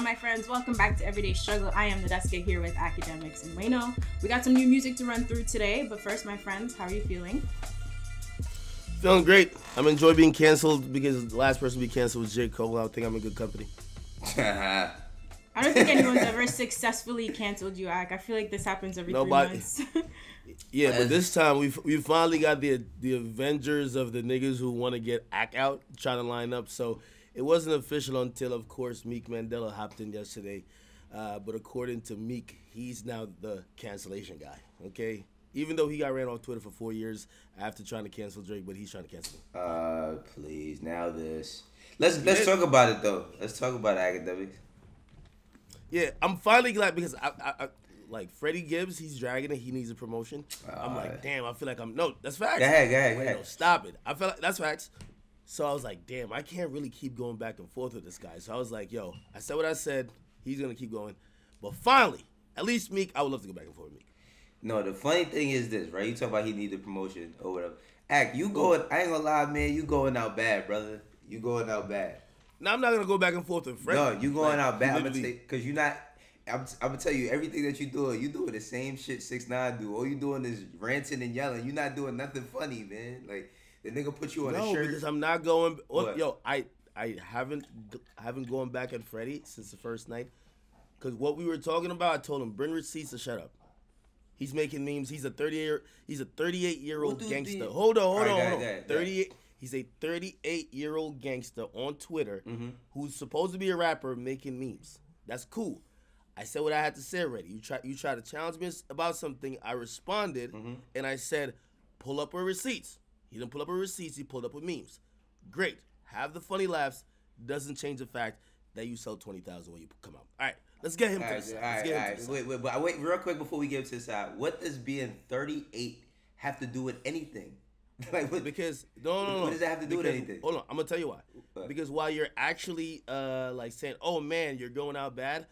going my friends? Welcome back to Everyday Struggle. I am Nadeska here with Akademiks and Wayno. We got some new music to run through today, but first, my friends, how are you feeling? Feeling great. I'm enjoying being canceled because the last person to be canceled was J. Cole. I think I'm in good company. I don't think anyone's ever successfully canceled you, Ak. I feel like this happens every Nobody. three months. yeah, but this time we we finally got the the Avengers of the niggas who want to get Ak out trying to line up. So it wasn't official until, of course, Meek Mandela hopped in yesterday. Uh, but according to Meek, he's now the cancellation guy. Okay, even though he got ran off Twitter for four years after trying to cancel Drake, but he's trying to cancel him. Uh, please, now this. Let's let's talk about it though. Let's talk about Akademiks. Yeah, I'm finally glad because I, I, I like Freddie Gibbs, he's dragging it. He needs a promotion. Uh, I'm like, damn. I feel like I'm no. That's facts. Go ahead, go ahead, go ahead. No, stop it. I feel like that's facts. So I was like, damn, I can't really keep going back and forth with this guy. So I was like, yo, I said what I said. He's gonna keep going. But finally, at least Meek, I would love to go back and forth with Meek. No, the funny thing is this, right? You talk about he needed promotion or whatever. Ak, you going? I ain't gonna lie, man. You going out bad, brother. You going out bad. No, I'm not gonna go back and forth with Fred. No, you going like, out bad. I'm gonna say because you're not. I'm, I'm, gonna tell you everything that you doing. You doing the same shit six nine do. All you doing is ranting and yelling. You're not doing nothing funny, man. Like the nigga put you on no, a shirt. because I'm not going. Well, yo, I I haven't haven't gone back at Freddie since the first night. Cause what we were talking about, I told him bring receipts to shut up. He's making memes. He's a 38 he's a 38 year old gangster. Hold on, hold on, hold on. 38. He's a 38 year old gangster on Twitter mm-hmm. who's supposed to be a rapper making memes. That's cool. I said what I had to say already. You try you try to challenge me about something. I responded mm-hmm. and I said, pull up her receipts. He didn't pull up her receipts. He pulled up with memes. Great. Have the funny laughs. Doesn't change the fact that you sell twenty thousand when you come out. All right. Let's get him. All right, all right, all right. Wait, wait, but I wait, real quick before we get to the side. What does being thirty eight have to do with anything? like what, because no, no, no. What does that have to do because, with anything? Hold on, I'm gonna tell you why. Because while you're actually uh like saying, "Oh man, you're going out bad,"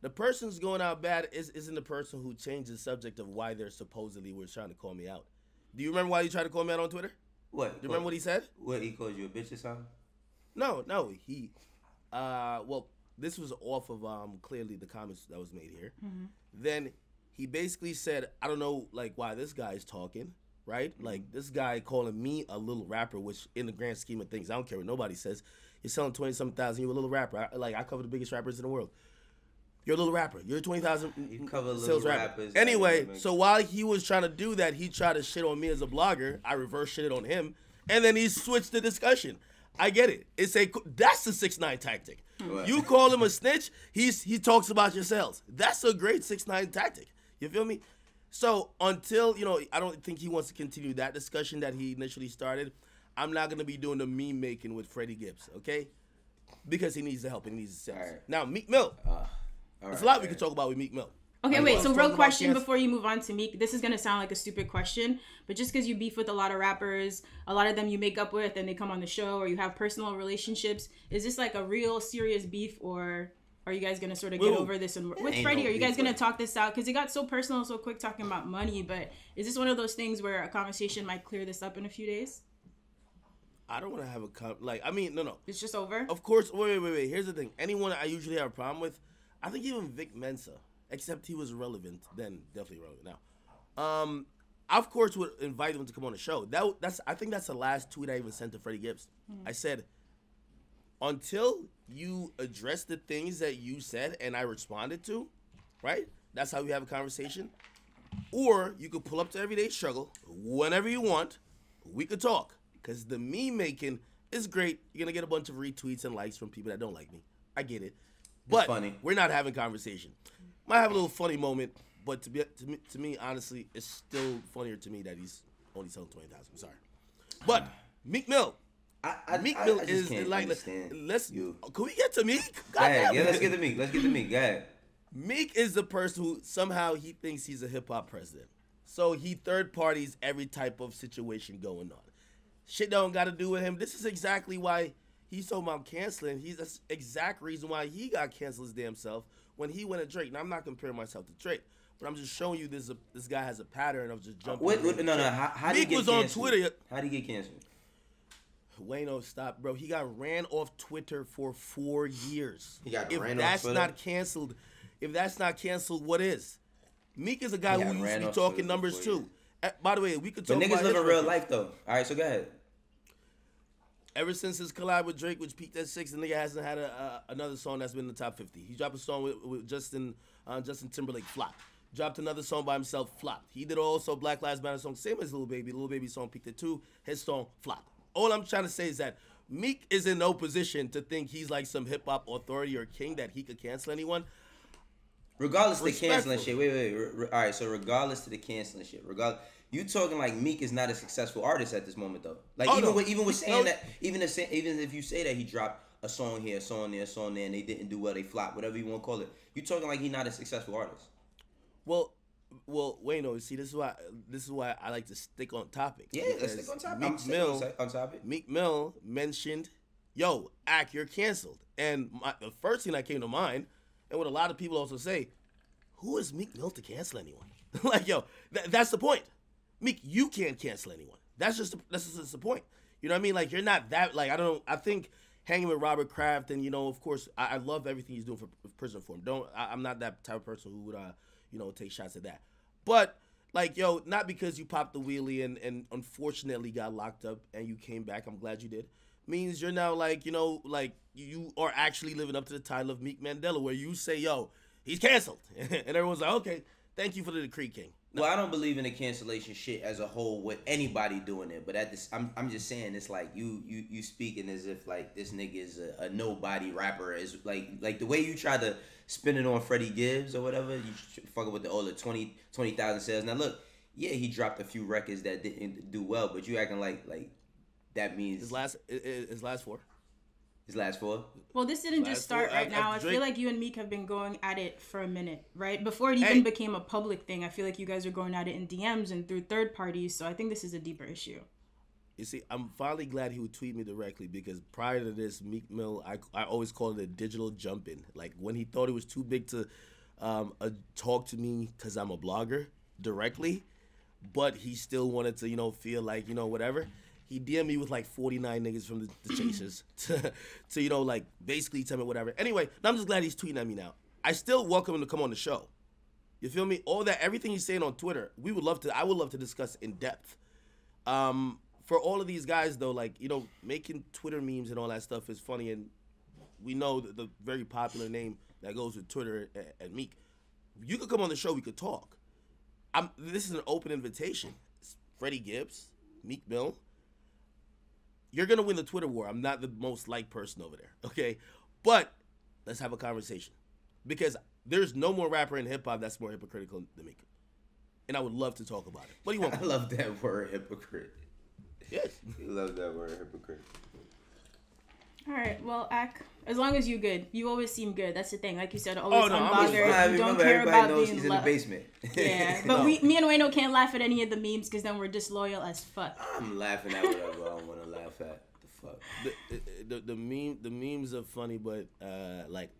the person who's going out bad is isn't the person who changed the subject of why they're supposedly was trying to call me out. Do you remember why you tried to call me out on Twitter? What? Do you remember what he said? What he called you a bitch or something? No, no. He, uh, well, this was off of um clearly the comments that was made here. Mm-hmm. Then he basically said, I don't know like why this guy's talking, right? Mm-hmm. Like this guy calling me a little rapper, which in the grand scheme of things, I don't care what nobody says. You're selling twenty something thousand, you're a little rapper. I, like I cover the biggest rappers in the world. You're a little rapper. You're a twenty thousand sales rapper. Rappers, anyway, so while he was trying to do that, he tried to shit on me as a blogger. I reverse shit on him, and then he switched the discussion. I get it. It's a that's the six nine tactic. You call him a snitch, he's he talks about your sales. That's a great six nine tactic. You feel me? So until you know, I don't think he wants to continue that discussion that he initially started. I'm not gonna be doing the meme making with Freddie Gibbs, okay? Because he needs the help he needs the sales. Right. Now Meek Mill. Uh, There's a lot we can talk about with Meek Mill. Okay, wait. So, real question before you move on to Meek. This is gonna sound like a stupid question, but just because you beef with a lot of rappers, a lot of them you make up with, and they come on the show, or you have personal relationships, is this like a real serious beef, or are you guys gonna sort of get Ooh. over this? And with Freddie, no are you guys gonna talk this out? Because it got so personal so quick talking about money. But is this one of those things where a conversation might clear this up in a few days? I don't want to have a con- like. I mean, no, no. It's just over. Of course. Wait, wait, wait, wait. Here's the thing. Anyone I usually have a problem with, I think even Vic Mensa except he was relevant then, definitely relevant now. Um, I of course would invite him to come on the show. That that's I think that's the last tweet I even sent to Freddie Gibbs. Mm-hmm. I said, until you address the things that you said and I responded to, right? That's how we have a conversation. Or you could pull up to Everyday Struggle whenever you want. We could talk. Because the meme making is great. You're going to get a bunch of retweets and likes from people that don't like me. I get it. But funny. we're not having conversation might have a little funny moment, but to be to me, to me, honestly, it's still funnier to me that he's only selling twenty thousand. I'm sorry, but Meek Mill. I, I, Meek Mill I, is like let's you. Can we get to Meek? God yeah, let's get to Meek. Let's get to Meek. Go ahead. Meek is the person who somehow he thinks he's a hip hop president. So he third parties every type of situation going on. Shit don't got to do with him. This is exactly why he's talking about canceling. He's the exact reason why he got canceled his damn self when he went at Drake. Now I'm not comparing myself to Drake, but I'm just showing you this. Uh, this guy has a pattern of just jumping. What, what, no, no. How, how did he get was canceled? on Twitter. How did he get canceled? Wayno, stop, bro. He got ran off Twitter for four years. He got if ran off that's Twitter? not canceled, if that's not canceled, what is? Meek is a guy who used to be talking numbers too. Uh, by the way, we could talk. But niggas about live in real life though. All right, so go ahead. Ever since his collab with Drake, which peaked at six, the nigga hasn't had a, uh, another song that's been in the top fifty. He dropped a song with, with Justin uh, Justin Timberlake, flop. Dropped another song by himself, flop. He did also Black Lives Matter song, same as Lil Baby. Lil Baby song peaked at two. His song flop. All I'm trying to say is that Meek is in no position to think he's like some hip hop authority or king that he could cancel anyone. Regardless of the canceling shit. Wait, wait, wait. Re- all right, so regardless to the canceling shit, regardless, you talking like Meek is not a successful artist at this moment though. Like Oh, even no. with even with saying No. that, even if even if you say that he dropped a song here, a song there, a song there, and they didn't do well, they flopped, whatever you want to call it. You talking like he's not a successful artist. Well, well, Wayno, see, this is why this is why I like to stick on topic. Yeah, let's stick on topic. Meek Mill, on, topic. Meek Mill mentioned, "Yo, Ak, you're canceled." And my, the first thing that came to mind, and what a lot of people also say, who is Meek Mill to cancel anyone? like, yo, th- that's the point. Meek, you can't cancel anyone. That's just that's just the point. You know what I mean? Like, you're not that. Like, I don't. I think hanging with Robert Kraft, and you know, of course, I, I love everything he's doing for prison reform. Don't. I, I'm not that type of person who would, uh, you know, take shots at that. But like, yo, not because you popped the wheelie and and unfortunately got locked up and you came back. I'm glad you did. Means you're now like, you know, like you are actually living up to the title of Meek Mandela, where you say, yo, he's canceled, and everyone's like, okay, thank you for the decree, King. Well, I don't believe in the cancellation shit as a whole with anybody doing it, but at this, I'm, I'm just saying it's like you you you speaking as if like this nigga is a, a nobody rapper is like like the way you try to spin it on Freddie Gibbs or whatever. You fucking with the all the 20 20,000 sales. Now look, yeah, he dropped a few records that didn't do well, but you acting like like that means His last, his last four. His last four. Well, this didn't Last just start four- right af- now. I after feel like you and Meek have been going at it for a minute, right? Before it even Hey. became a public thing, I feel like you guys are going at it in DMs and through third parties. So I think this is a deeper issue. You see, I'm finally glad he would tweet me directly because prior to this, Meek Mill, I, I always called it a digital jump in. Like when he thought it was too big to um, uh, talk to me because I'm a blogger directly, but he still wanted to, you know, feel like, you know, whatever. He DM'd me with like 49 niggas from the, the Chasers to, to, you know, like basically tell me whatever. Anyway, I'm just glad he's tweeting at me now. I still welcome him to come on the show. You feel me? All that, everything he's saying on Twitter, we would love to, I would love to discuss in depth. Um, for all of these guys though, like you know, making Twitter memes and all that stuff is funny, and we know the, the very popular name that goes with Twitter and, and Meek. You could come on the show, we could talk. I'm. This is an open invitation. It's Freddie Gibbs, Meek Mill. You're gonna win the Twitter war. I'm not the most liked person over there, okay? But let's have a conversation because there's no more rapper in hip hop that's more hypocritical than Meek, and I would love to talk about it. What do you want? I love that word hypocrite. yes. You love that word hypocrite. All right. Well, Ak, as long as you good, you always seem good. That's the thing. Like you said, oh, always Oh, no, I'm Nah, unbothered. you don't care about knows being he's in the basement. Yeah, but No. we, me and Wayno can't laugh at any of the memes because then we're disloyal as fuck. I'm laughing at whatever I want to laugh at. The fuck. the, the the meme the memes are funny, but uh like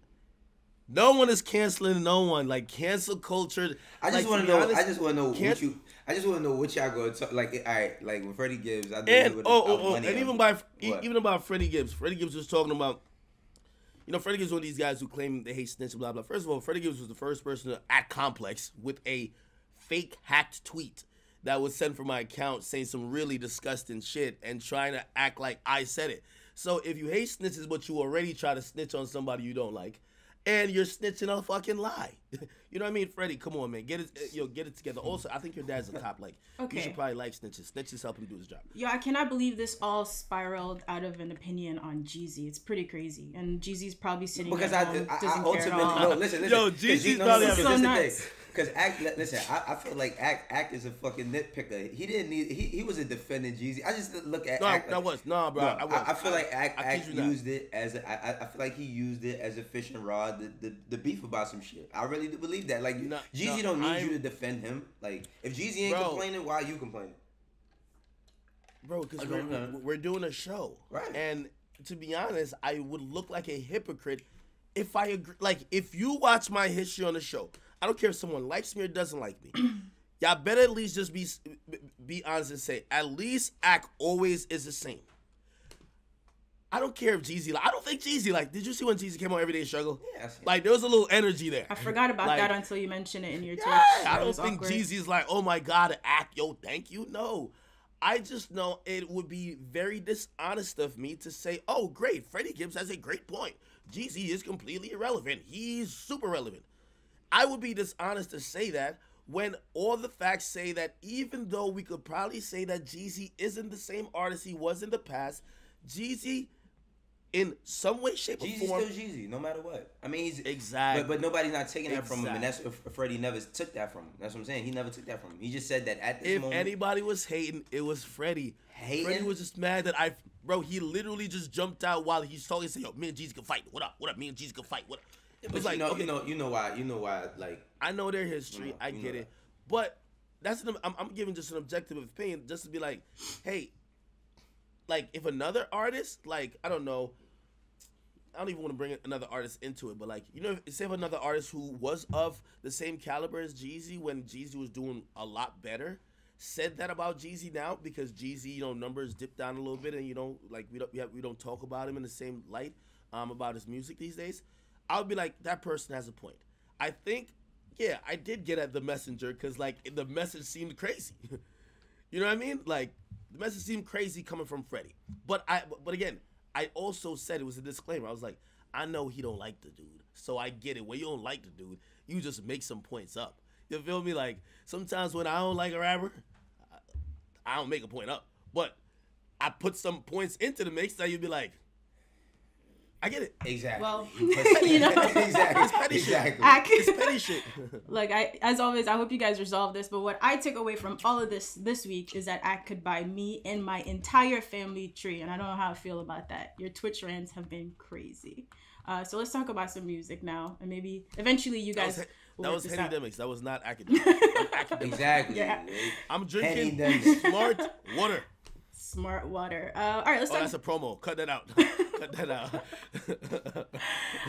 no one is canceling no one. Like cancel culture. I just like, want to know. honest, I just want to know what you. I just want to know what y'all going to talk. Like, all right, like when Freddie Gibbs, I and oh, oh, oh money and even by What? even about Freddie Gibbs. Freddie Gibbs was talking about. You know, Freddie Gibbs is one of these guys who claim they hate snitch, blah blah. First of all, Freddie Gibbs was the first person at Complex with a fake hacked tweet that was sent from my account saying some really disgusting shit and trying to act like I said it. So if you hate snitches, but you already try to snitch on somebody you don't like, and you're snitching a fucking lie, you know what I mean, Freddie? Come on, man, get it, uh, yo, get it together. Also, I think your dad's a cop. Like, you should probably like snitches. Snitches help him do his job. Yo, I cannot believe this all spiraled out of an opinion on Jeezy. It's pretty crazy, and Jeezy's probably sitting because at I, home, I, I doesn't care ultimately at all. no. Listen, listen. Yo, 'cause Jeezy's no, probably no, so this is the nuts. Because Ak, listen, I, I feel like Ak, Ak is a fucking nitpicker. He didn't need. He, he was a defending Jeezy. I just look at No, Ak. that like- was no, bro. No, I, was. I, I feel like Ak, I Act you not. used it as a, I, I- I feel like he used it as a fishing rod, the, the, the beef about some shit. I really do believe that. Like No, Jeezy no, don't need I'm- you to defend him. Like if Jeezy ain't Bro. complaining, why are you complaining? bro, because we're, we're doing a show, Right. And to be honest, I would look like a hypocrite if I agree. Like, if you watch my history on the show, I don't care if someone likes me or doesn't like me. Y'all better at least just be be honest and say at least Ak always is the same. I don't care if Jeezy. Like, I don't think Jeezy. Like, did you see when Jeezy came on Everyday Struggle? Yeah. Like, there was a little energy there. I forgot about like, that until you mentioned it in your Twitch. I don't think awkward. Jeezy's like, oh my god, Ak yo, thank you. No, I just know it would be very dishonest of me to say, oh great, Freddie Gibbs has a great point. Jeezy is completely irrelevant. He's super relevant. I would be dishonest to say that when all the facts say that even though we could probably say that Jeezy isn't the same artist he was in the past, Jeezy in some way, shape, Jeezy's or form. still Jeezy, no matter what. I mean, he's exactly, but, but nobody's not taking that from him, and that's Freddie never took that from him. That's what I'm saying. He never took that from him. He just said that at this if moment, anybody was hating, it was Freddie. Hating? Freddie was just mad that I, bro. He literally just jumped out while he's talking. Said, "Yo, me and Jeezy can fight. What up? What up? Me and Jeezy can fight. What?" Up? It was like, you know, okay. you know, you know why, you know why, like I know their history. You know, I get it, but that's an, I'm, I'm giving just an objective opinion, just to be like, hey, like if another artist, like I don't know, I don't even want to bring another artist into it, but like you know, say if another artist who was of the same caliber as Jeezy when Jeezy was doing a lot better said that about Jeezy now because Jeezy, you know, numbers dipped down a little bit, and you don't like we don't we, have, we don't talk about him in the same light um, about his music these days. I would be like that person has a point. I think yeah, I did get at the messenger because like the message seemed crazy. you know what I mean? Like the message seemed crazy coming from Freddie. But I but again, I also said it was a disclaimer. I was like, I know he don't like the dude, so I get it. When you don't like the dude, you just make some points up. You feel me? Like sometimes when I don't like a rapper, I don't make a point up, but I put some points into the mix that you'd be like, I get it. Exactly. Well, you know, exactly. It's petty exactly. shit. It's petty shit. like I, as always, I hope you guys resolve this. But what I took away from all of this this week is that I could buy me and my entire family tree, and I don't know how I feel about that. Your Twitch rants have been crazy. Uh, so let's talk about some music now, and maybe eventually you guys. That was, that was academics. That was not academic. academic. Exactly. Yeah. I'm drinking smart water. Smart water. Uh, all right, let's. Oh, talk- that's a promo. Cut that out. Cut that out.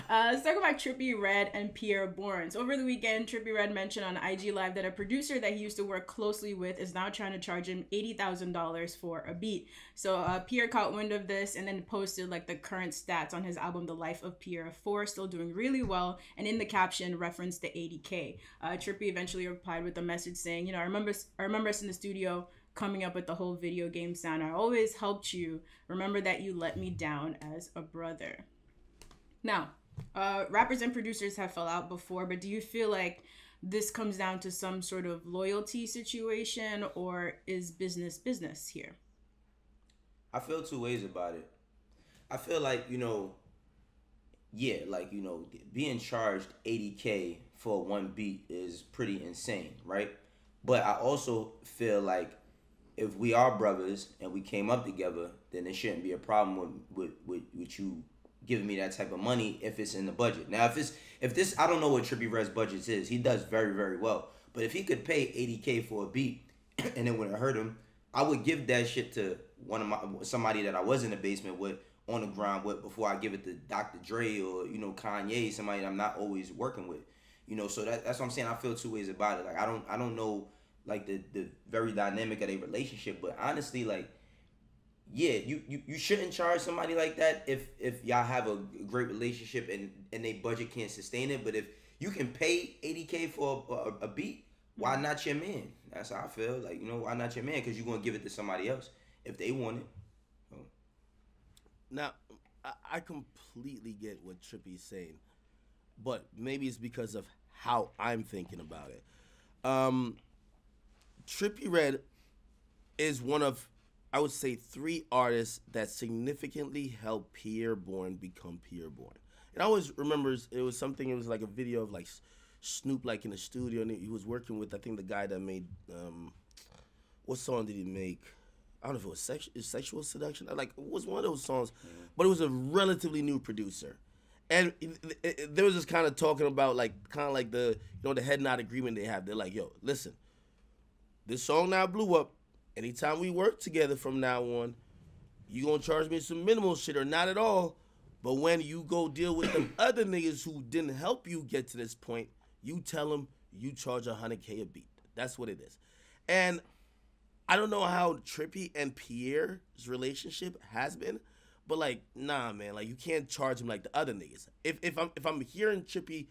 uh, let's talk about Trippie Redd and Pi'erre Bourne. So over the weekend, Trippie Redd mentioned on IG Live that a producer that he used to work closely with is now trying to charge him eighty thousand dollars for a beat. So uh, Pi'erre caught wind of this and then posted like the current stats on his album The Life of Pi'erre Four, still doing really well, and in the caption referenced the eighty k. Uh, Trippie eventually replied with a message saying, you know, I remember I remember us in the studio coming up with the whole video game sound. I always helped you. Remember that you let me down as a brother. Now, uh, rappers and producers have fell out before, but do you feel like this comes down to some sort of loyalty situation or is business business here? I feel two ways about it. I feel like, you know, yeah, like, you know, being charged 80K for one beat is pretty insane, right? But I also feel like if we are brothers and we came up together, then there shouldn't be a problem with with, with, with you giving me that type of money if it's in the budget. Now, if it's if this, I don't know what Trippie Redd's budget is. He does very very well, but if he could pay eighty k for a beat and it wouldn't hurt him, I would give that shit to one of my somebody that I was in the basement with on the ground with before I give it to Dr. Dre or you know Kanye, somebody I'm not always working with. You know, so that, that's what I'm saying. I feel two ways about it. Like I don't I don't know like the the very dynamic of a relationship. But honestly, like yeah, you, you you shouldn't charge somebody like that if if y'all have a great relationship and and they budget can't sustain it. But if you can pay eighty k for a, a, a, beat, why not your man? That's how I feel. Like you know, why not your man? Because you're gonna give it to somebody else if they want it. So. Now, I, completely get what Trippie's saying, but maybe it's because of how I'm thinking about it. Um, Trippie Redd is one of, I would say, three artists that significantly helped Pi'erre Bourne become Pi'erre Bourne. And I always remembers it was something. It was like a video of like Snoop like in the studio, and he was working with I think the guy that made um, what song did he make? I don't know if it was sex, sexual seduction. Like it was one of those songs, but it was a relatively new producer. And it, it, it, there was just kind of talking about like kind of like the you know the head nod agreement they have. They're like, yo, listen, this song now blew up. Anytime we work together from now on, you gonna charge me some minimal shit or not at all. But when you go deal with them other niggas who didn't help you get to this point, you tell them you charge a hundred k a beat. That's what it is. And I don't know how Trippie and Pi'erre's relationship has been, But like, nah, man, like you can't charge him like the other niggas. If if I'm if I'm hearing Trippie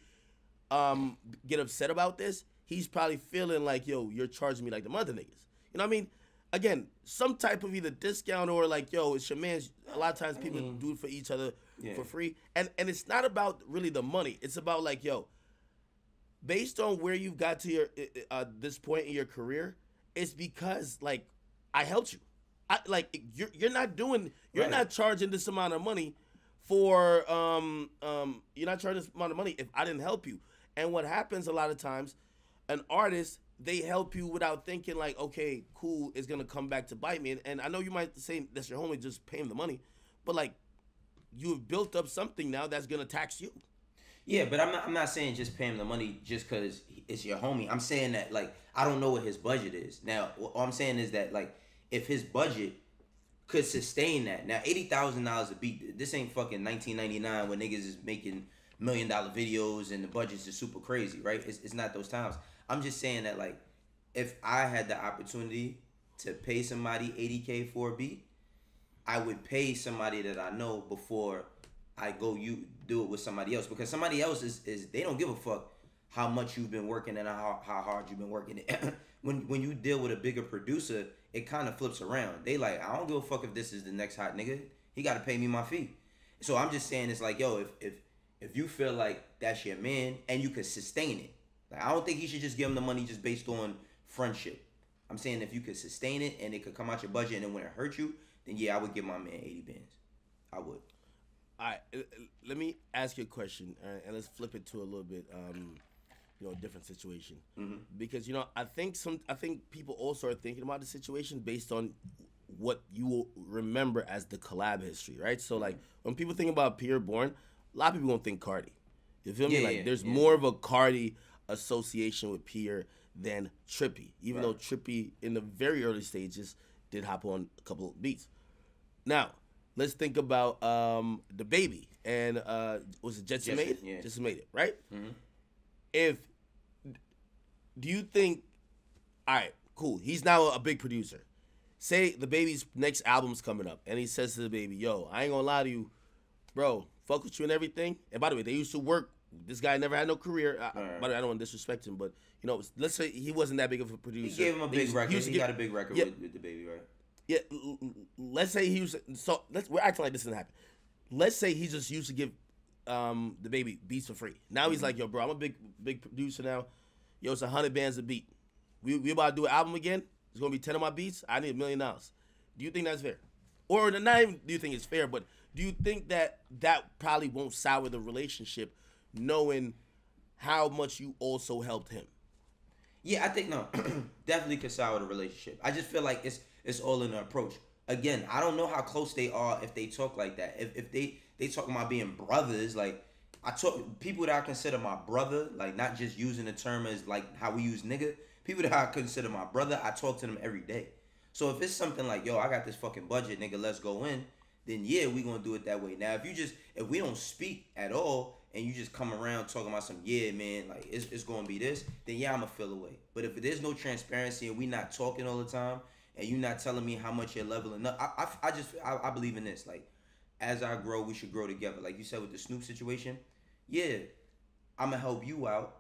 um get upset about this, he's probably feeling like, yo, you're charging me like the mother niggas. You know what I mean? Again, some type of either discount or like, yo, it's your man's. A lot of times people mm-hmm. do it for each other yeah. for free, and and it's not about really the money. It's about like, yo, based on where you've got to your uh, this point in your career, it's because like I helped you. I like you're you're not doing you're right. not charging this amount of money for um um you're not charging this amount of money if I didn't help you. And what happens a lot of times, an artist they help you without thinking like, okay, cool, it's gonna come back to bite me. And, and I know you might say that's your homie, just pay him the money, but like you have built up something now that's gonna tax you. Yeah, but I'm not. I'm not saying just pay him the money just because it's your homie. I'm saying that like I don't know what his budget is. Now, all I'm saying is that like if his budget could sustain that. Now, eighty thousand dollars a beat. This ain't fucking 1999 when niggas is making million dollar videos and the budgets are super crazy, right? It's, it's not those times. I'm just saying that like if I had the opportunity to pay somebody 80k for a beat, I would pay somebody that I know before I go you do it with somebody else because somebody else is, is they don't give a fuck how much you've been working and how, how hard you've been working. when when you deal with a bigger producer, it kind of flips around. They like I don't give a fuck if this is the next hot nigga. He got to pay me my fee. So I'm just saying it's like yo if if if you feel like that's your man and you can sustain it, like I don't think you should just give him the money just based on friendship. I'm saying if you could sustain it and it could come out your budget and it hurt you, then yeah, I would give my man 80 bands. I would. All right, let me ask you a question, uh, and let's flip it to a little bit, um, you know, different situation. Mm-hmm. Because you know, I think some, I think people also are thinking about the situation based on what you will remember as the collab history, right? So like when people think about Pi'erre Bourne, a lot of people gonna think Cardi. You feel me? Yeah, like yeah, there's yeah. more of a Cardi association with Pi'erre than Trippie, even right. though Trippie in the very early stages did hop on a couple of beats. Now, let's think about um, the baby and uh, was it Jetsonmade it? Yeah. Jetsonmade it, right? Mm-hmm. If do you think? All right, cool. He's now a big producer. Say the baby's next album's coming up, and he says to the baby, "Yo, I ain't gonna lie to you, bro. Fuck with you and everything." And by the way, they used to work. This guy never had no career. I, right. By the way, I don't want to disrespect him, but you know, let's say he wasn't that big of a producer. He gave him a big record. He, he got a big record yeah, with, with the baby, right? Yeah, let's say he was so. Let's we're acting like this didn't happen. Let's say he just used to give um the baby beats for free. Now he's mm-hmm. like, yo, bro, I'm a big big producer now. Yo, it's a hundred bands a beat. We we about to do an album again. It's gonna be ten of my beats. I need a million dollars. Do you think that's fair? Or not even do you think it's fair, but do you think that that probably won't sour the relationship, knowing how much you also helped him? Yeah, I think no, definitely could sour the relationship. I just feel like it's it's all in the approach. Again, I don't know how close they are if they talk like that. If if they they talk about being brothers, like I talk people that I consider my brother, like not just using the term as like how we use nigga. People that I consider my brother, I talk to them every day. So if it's something like, yo, I got this fucking budget, nigga, let's go in, then yeah, we gonna do it that way. Now if you just if we don't speak at all and you just come around talking about some, yeah, man, like it's, it's gonna be this, then yeah, I'ma feel away. But if there's no transparency and we not talking all the time and you not telling me how much you're leveling up. I, I, I just I, I believe in this. Like, as I grow, we should grow together. Like you said with the Snoop situation, yeah, I'm gonna help you out,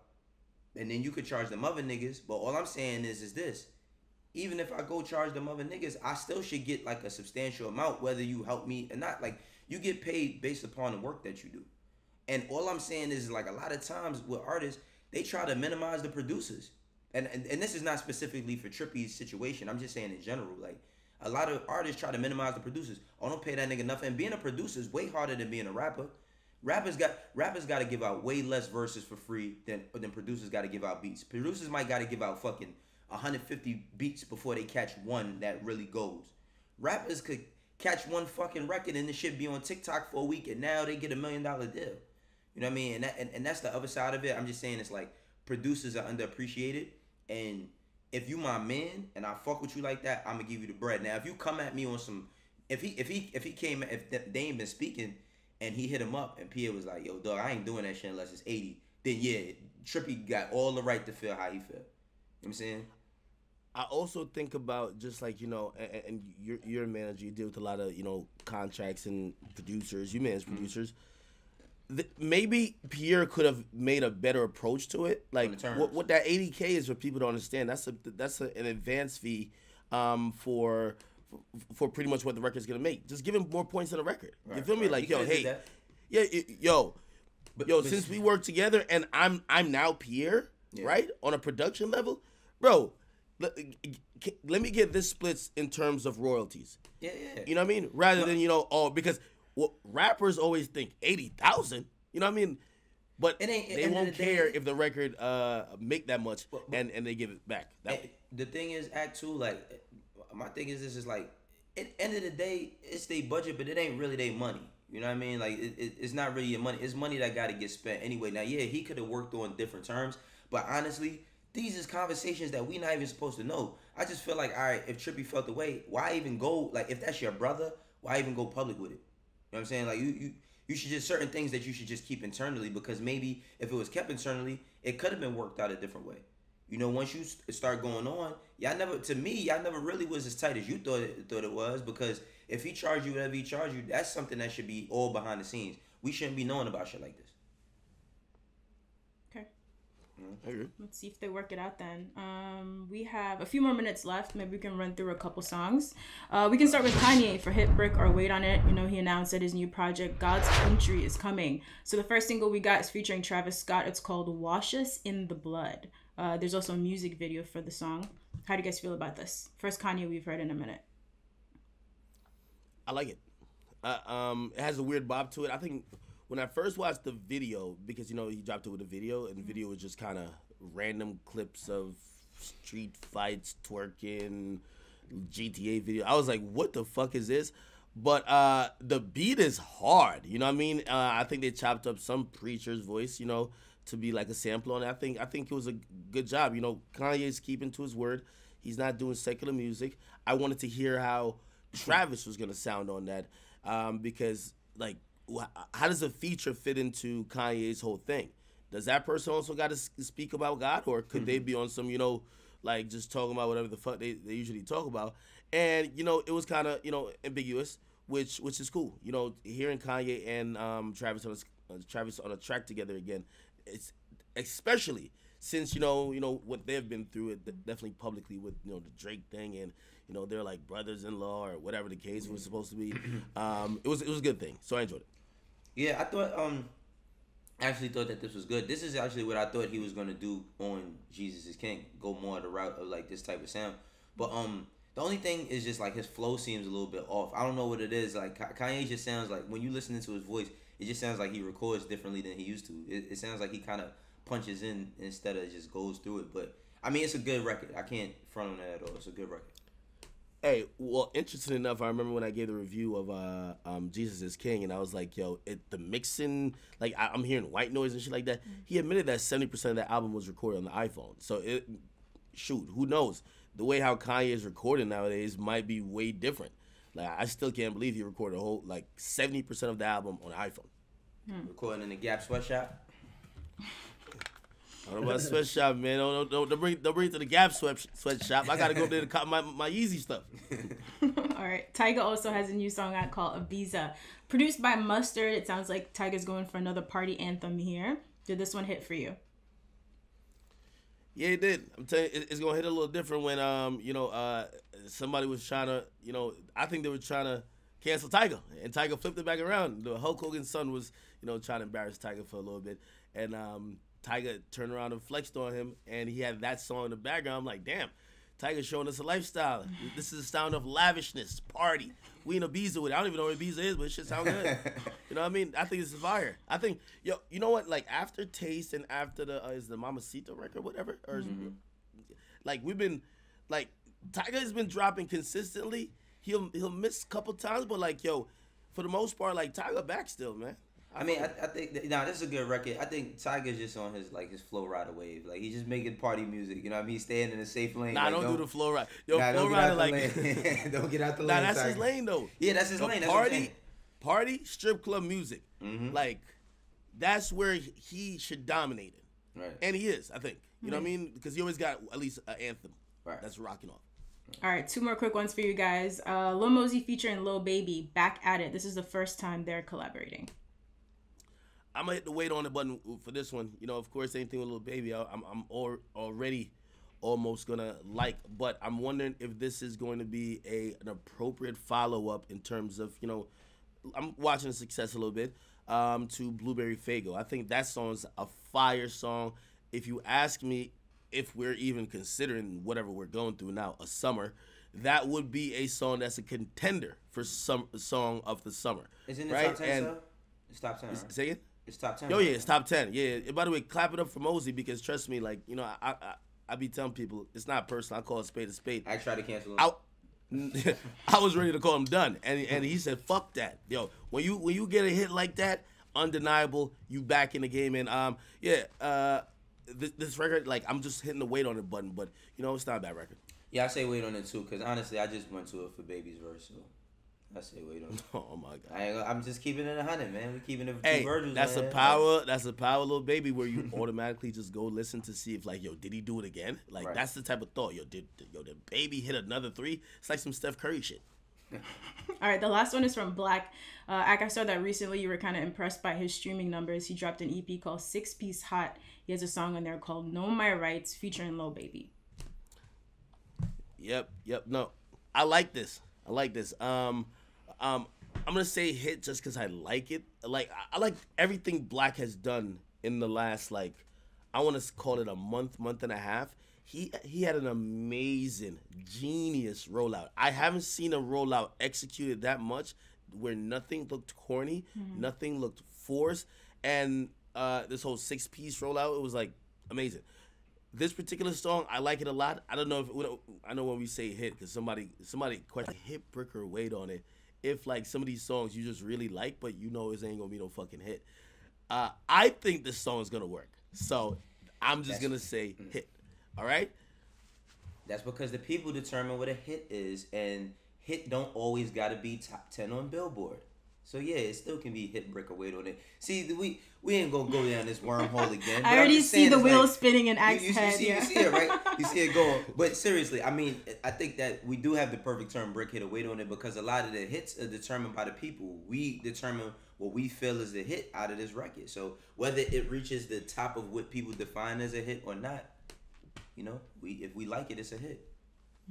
and then you could charge them other niggas. But all I'm saying is, is this: even if I go charge them other niggas, I still should get like a substantial amount, whether you help me or not. Like you get paid based upon the work that you do. And all I'm saying is like a lot of times with artists, they try to minimize the producers and, and and this is not specifically for Trippie's situation. I'm just saying in general, like a lot of artists try to minimize the producers. Oh, don't pay that nigga enough. And being a producer is way harder than being a rapper. Rappers got rappers got to give out way less verses for free than than producers got to give out beats. Producers might got to give out fucking 150 beats before they catch one that really goes. Rappers could catch one fucking record and this shit be on TikTok for a week and now they get a million dollar deal. You know what I mean? And, that, and and that's the other side of it. I'm just saying it's like producers are underappreciated and if you my man and I fuck with you like that, I'm gonna give you the bread. Now, if you come at me on some, if he if he if he came if they ain't been speaking and he hit him up and Pi'erre was like, "Yo, dog, I ain't doing that shit unless it's 80," then yeah, Trippie got all the right to feel how he feel. You know what I'm saying? I also think about just like you know, and, and, you're you're a manager. You deal with a lot of you know contracts and producers. You manage mm-hmm. producers. Maybe Pi'erre could have made a better approach to it. Like what, what that 80k is for people to understand. That's a that's a, an advance fee um, for for pretty much what the record's gonna make. Just give him more points on the record. Right, you feel me? Like yo, hey, yeah, yo, but, yo. But, since we work together and I'm I'm now Pi'erre, yeah. right, on a production level, bro let, let me get this splits in terms of royalties. Yeah, yeah. You know what I mean? Rather no. than you know, oh, because well, rappers always think eighty thousand. You know what I mean? But they won't the care day, if the record uh make that much but, but, and and they give it back. That, the thing is, Ak two, like my thing is this is like at end of the day, it's their budget, but it ain't really their money. You know what I mean? Like it, it, it's not really your money. It's money that got to get spent anyway. Now, yeah, he could have worked on different terms, but honestly, these is conversations that we not even supposed to know. I just feel like, all right, if Trippie felt the way, why even go? Like, if that's your brother, why even go public with it? You know what I'm saying? Like, you you you should just certain things that you should just keep internally because maybe if it was kept internally, it could have been worked out a different way. You know, once you start going on, y'all never to me, y'all never really was as tight as you thought it thought it was because if he charged you whatever he charged you, that's something that should be all behind the scenes. We shouldn't be knowing about shit like this. Mm-hmm. Let's see if they work it out then. Um, we have a few more minutes left. Maybe we can run through a couple songs. Uh, we can start with Kanye for Hit Brick or Wait on It. You know, he announced that his new project, God's Country, is coming. So the first single we got is featuring Travis Scott. It's called Wash Us in the Blood. Uh, there's also a music video for the song. How do you guys feel about this? First Kanye we've heard in a minute. I like it. Uh, um, it has a weird bob to it. I think when I first watched the video, because you know he dropped it with a video, and the video was just kind of random clips of street fights, twerking, GTA video. I was like, what the fuck is this? But uh, the beat is hard. You know what I mean? Uh, I think they chopped up some preacher's voice, you know, to be like a sample. on And I think I think it was a good job. You know, Kanye's keeping to his word. He's not doing secular music. I wanted to hear how Travis was gonna sound on that um, because like how does a feature fit into Kanye's whole thing? Does that person also got to speak about God, or could mm-hmm. they be on some, you know, like just talking about whatever the fuck they, they usually talk about? And you know, it was kind of you know ambiguous, which which is cool. You know, hearing Kanye and um, Travis on a, uh, Travis on a track together again, it's especially since you know you know what they've been through it definitely publicly with you know the Drake thing and you know they're like brothers-in-law or whatever the case was supposed to be. Um, it was it was a good thing, so I enjoyed it. Yeah, I thought um actually thought that this was good. This is actually what I thought he was gonna do on Jesus is King. Go more the route of like this type of sound. But um the only thing is just like his flow seems a little bit off. I don't know what it is. Like Kanye just sounds like when you listen to his voice, it just sounds like he records differently than he used to. It, it sounds like he kind of punches in instead of just goes through it. But I mean, it's a good record. I can't front on that at all. It's a good record. Hey, well, interesting enough, I remember when I gave the review of uh, um, Jesus is King, and I was like, "Yo, it, the mixing, like I, am hearing white noise and shit like that." Mm-hmm. He admitted that 70 percent of that album was recorded on the iPhone. So it, shoot, who knows? The way how Kanye is recording nowadays might be way different. Like I still can't believe he recorded a whole like 70 percent of the album on iPhone. Hmm. Recording in the Gap sweatshop. I don't know about sweatshop, man. Don't, don't, don't, bring, don't bring it to the Gap sweat, sweatshop. I gotta go there to cop my, my Yeezy stuff. All right. Tyga also has a new song out called Ibiza. Produced by Mustard. It sounds like Tyga's going for another party anthem here. Did this one hit for you? Yeah, it did. I'm telling you, it's gonna hit a little different when um, you know, uh, somebody was trying to, you know, I think they were trying to cancel Tyga, and Tyga flipped it back around. The Hulk Hogan's son was, you know, trying to embarrass Tyga for a little bit, and um, Tyga turned around and flexed on him, and he had that song in the background. I'm like, damn, Tyga's showing us a lifestyle. This is a sound of lavishness, party. We in Ibiza with it. I don't even know what Ibiza is, but it should sound good. you know what I mean? I think it's fire. I think, yo, you know what? Like after Taste and after the uh, is the Mamacita record, whatever, or mm-hmm. like we've been, like Tyga's been dropping consistently. He'll he'll miss a couple times, but like yo, for the most part, like Tyga back still, man. I mean, I, I think that, nah, this is a good record. I think Tyga's just on his like his flow rider wave. Like he's just making party music. You know what I mean? He's staying in a safe lane. Nah, like, don't, don't, do the flow ride. Yo, nah, flow rider like don't get out the lane. Nah, that's Tyga. his lane though. Yeah, that's his so lane. That's party, party, strip club music. Mm-hmm. Like that's where he should dominate it. Right. And he is, I think. You mm-hmm. know what I mean? Because he always got at least an anthem. Right. That's rocking off. All right, two more quick ones for you guys. Uh, Lil Mosey featuring Lil Baby, back at it. This is the first time they're collaborating. I'm gonna hit the wait on the button for this one. You know, of course, anything with a Lil Baby, I, I'm I'm already almost gonna like, but I'm wondering if this is going to be a an appropriate follow up in terms of you know, I'm watching the success a little bit um, to Blueberry Faygo. I think that song's a fire song. If you ask me, if we're even considering whatever we're going through now, a summer, that would be a song that's a contender for some song of the summer. Isn't it right? top ten? And It's top ten. Right? Say it. It's top ten. Oh yeah, it's top ten. Yeah. By the way, clap it up for Mosey because trust me, like you know, I I, I be telling people it's not personal. I call it spade a spade. I try to cancel. Him. I, I was ready to call him done, and and he said, "Fuck that, yo." When you when you get a hit like that, undeniable, you back in the game, and um, yeah, uh, this, this record, like I'm just hitting the wait on it button, but you know it's not a bad record. Yeah, I say wait on it too, cause honestly, I just went to it for Baby's verse. So. I say wait on. Oh my god! I am just keeping it a hundred, man. We keeping it. Hey, Virgils, that's man. a power. That's a power, Lil Baby, where you automatically just go listen to see if like, yo, did he do it again? Like right. that's the type of thought. Yo, did yo the baby hit another three? It's like some Steph Curry shit. All right, the last one is from 6lack. Uh, I saw that recently you were kind of impressed by his streaming numbers. He dropped an EP called Six Piece Hot. He has a song on there called Know My Rights featuring Lil Baby. Yep, yep. No, I like this. I like this. Um, um, I'm gonna say hit just because I like it. Like I, I like everything 6lack has done in the last like I want to call it a month, month and a half. He he had an amazing, genius rollout. I haven't seen a rollout executed that much where nothing looked corny, mm-hmm. nothing looked forced, and uh, this whole six piece rollout it was like amazing. This particular song, I like it a lot. I don't know if I know when we say hit because somebody somebody question hit bricker wait on it if like some of these songs you just really like, but you know it ain't gonna be no fucking hit. Uh, I think this song is gonna work. So I'm just That's, gonna say mm. hit. All right. That's because the people determine what a hit is, and hit don't always gotta be top ten on Billboard. So yeah, it still can be hit brick or wait on it. See, we we ain't gonna go down this wormhole again. I already see the wheel like, spinning in Axe you, you, head. You see, yeah. you see it, right? You see it going. But seriously, I mean, I think that we do have the perfect term brick hit or wait on it because a lot of the hits are determined by the people. We determine what we feel is the hit out of this record. So whether it reaches the top of what people define as a hit or not, you know, we if we like it, it's a hit.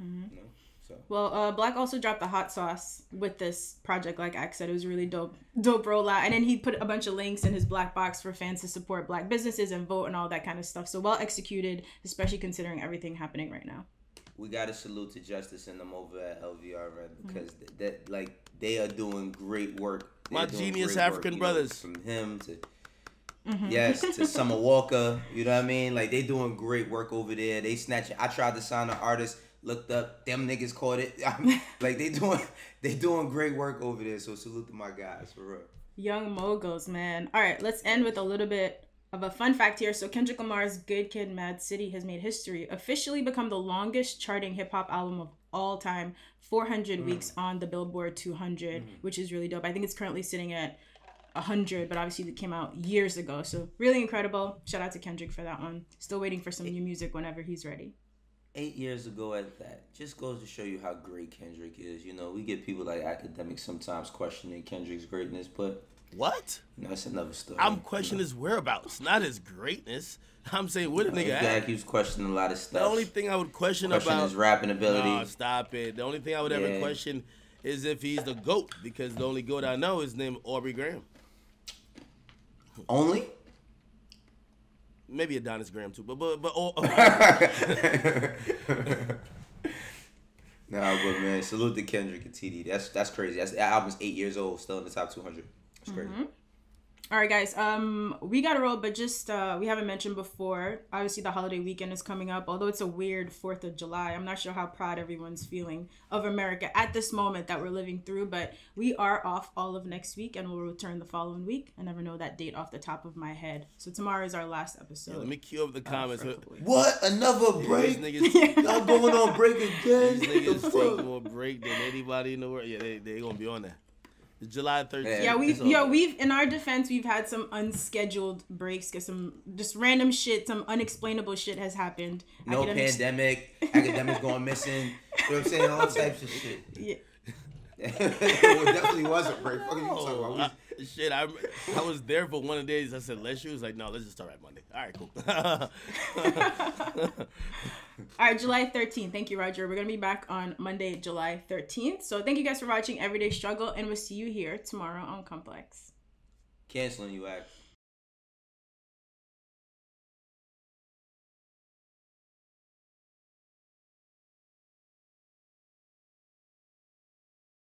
Mm-hmm. You know? So well, uh, 6lack also dropped the hot sauce with this project. Like I said, it was really dope, dope rollout. And then he put a bunch of links in his black box for fans to support black businesses and vote and all that kind of stuff. So well executed, especially considering everything happening right now. We got to salute to Justice and them over at LVR because mm-hmm. that like they are doing great work. They're My genius African work, brothers. Know, from him to Mm-hmm. Yes, to Summer Walker. You know what I mean? Like they doing great work over there. They snatching. I tried to sign an artist looked up. Them niggas caught it. like they doing they doing great work over there. So salute to my guys for real. Young moguls, man. All right, let's end with a little bit of a fun fact here. So Kendrick Lamar's "Good Kid, Mad City" has made history, officially become the longest charting hip hop album of all time. 400 mm. weeks on the Billboard 200, mm. which is really dope. I think it's currently sitting at 100, but obviously it came out years ago. So really incredible. Shout out to Kendrick for that one. Still waiting for some new music whenever he's ready eight years ago at that. Just goes to show you how great Kendrick is. You know, we get people like Akademiks sometimes questioning Kendrick's greatness, but what? You know, that's another story. I'm questioning you know? his whereabouts, not his greatness. I'm saying where a nigga at? He's questioning a lot of stuff. The only thing I would question, question about his rapping ability. No, stop it. The only thing I would yeah. ever question is if he's the goat, because the only goat I know is named Aubrey Graham. Only? Maybe Adonis Graham too, but but but. Oh, nah, but man, salute to Kendrick and TD. That's that's crazy. That's that album's eight years old, still in the top two hundred. That's crazy. Mm-hmm. All right, guys. Um, we got to roll, but just uh, we haven't mentioned before. Obviously, the holiday weekend is coming up. Although it's a weird Fourth of July, I'm not sure how proud everyone's feeling of America at this moment that we're living through. But we are off all of next week, and we'll return the following week. I never know that date off the top of my head. So tomorrow is our last episode. Yeah, let me cue up the uh, comments. Uh, what another break? Yeah, niggas, y'all going on break again? These niggas take more break than anybody in the world. Yeah, they they gonna be on that. July 13th. Yeah, we've yeah we've in our defense we've had some unscheduled breaks because some just random shit, some unexplainable shit has happened. No pandemic, Akademiks going missing. You know what I'm saying? All types of shit. Yeah. it definitely was a break. Fuck you talking about? I, shit, I I was there for one of the days. I said, let's shoot. was like, no, let's just start at Monday. All right, cool. All right, July 13th. Thank you, Roger. We're going to be back on Monday, July 13th. So thank you guys for watching Everyday Struggle, and we'll see you here tomorrow on Complex. Canceling you, Ak.